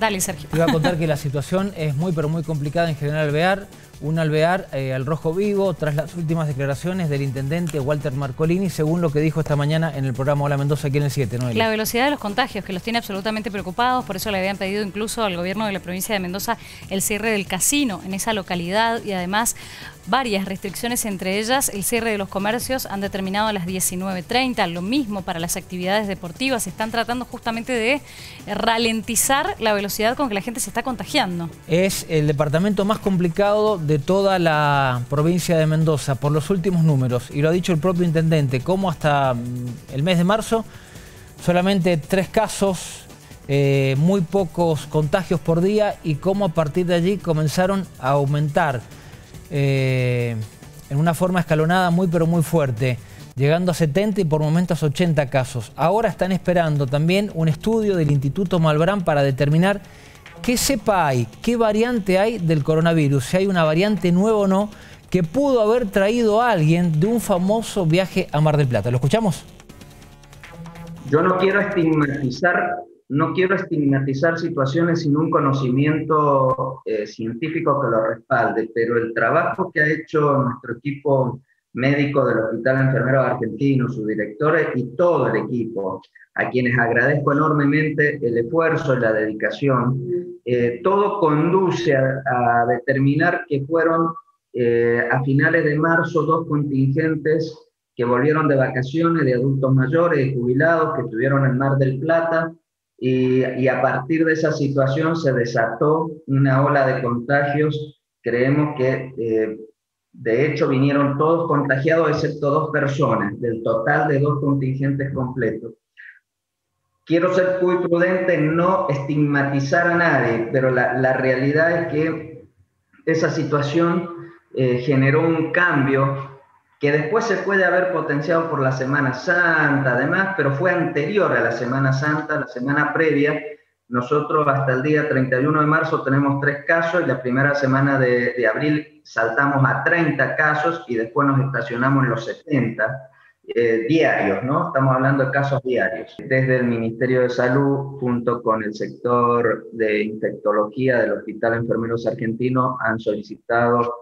Dale, Sergio. Te iba a contar que la situación es muy, pero muy complicada en General Alvear. Un alvear eh, al rojo vivo tras las últimas declaraciones del intendente Walter Marcolini, según lo que dijo esta mañana en el programa Hola Mendoza aquí en el 7. ¿no, la velocidad de los contagios que los tiene absolutamente preocupados, por eso le habían pedido incluso al gobierno de la provincia de Mendoza el cierre del casino en esa localidad y además varias restricciones, entre ellas el cierre de los comercios han determinado a las 19.30, lo mismo para las actividades deportivas, están tratando justamente de ralentizar la velocidad con que la gente se está contagiando. Es el departamento más complicado de toda la provincia de Mendoza por los últimos números, y lo ha dicho el propio intendente, como hasta mm, el mes de marzo solamente tres casos, eh, muy pocos contagios por día y cómo a partir de allí comenzaron a aumentar eh, en una forma escalonada muy pero muy fuerte, llegando a 70 y por momentos 80 casos. Ahora están esperando también un estudio del Instituto Malbrán para determinar qué cepa hay, qué variante hay del coronavirus, si hay una variante nueva o no, que pudo haber traído a alguien de un famoso viaje a Mar del Plata. ¿Lo escuchamos? Yo no quiero estigmatizar, no quiero estigmatizar situaciones sin un conocimiento eh, científico que lo respalde, pero el trabajo que ha hecho nuestro equipo médico del Hospital Enfermero Argentino, sus directores y todo el equipo, a quienes agradezco enormemente el esfuerzo y la dedicación, eh, todo conduce a, determinar que fueron eh, a finales de marzo dos contingentes que volvieron de vacaciones de adultos mayores y jubilados que estuvieron en Mar del Plata y, y, a partir de esa situación se desató una ola de contagios. Creemos que eh, de hecho vinieron todos contagiados excepto dos personas del total de dos contingentes completos quiero ser muy prudente en no estigmatizar a nadie, pero la, la realidad es que esa situación eh, generó un cambio que después se puede haber potenciado por la Semana Santa, además, pero fue anterior a la Semana Santa, la semana previa. Nosotros hasta el día 31 de marzo tenemos tres casos y la primera semana de, de abril saltamos a 30 casos y después nos estacionamos en los 70. Eh, diarios, ¿no? Estamos hablando de casos diarios. Desde el Ministerio de Salud, junto con el sector de infectología del Hospital Enfermeros Argentino, han solicitado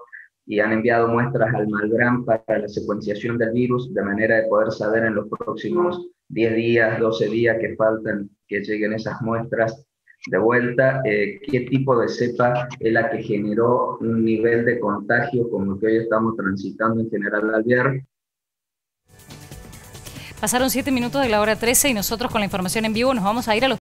y han enviado muestras al Malbrán para la secuenciación del virus, de manera de poder saber en los próximos 10 días, 12 días que faltan que lleguen esas muestras de vuelta, eh, qué tipo de cepa es la que generó un nivel de contagio como el que hoy estamos transitando en General Alvear Pasaron siete minutos de la hora 13 y nosotros con la información en vivo nos vamos a ir a los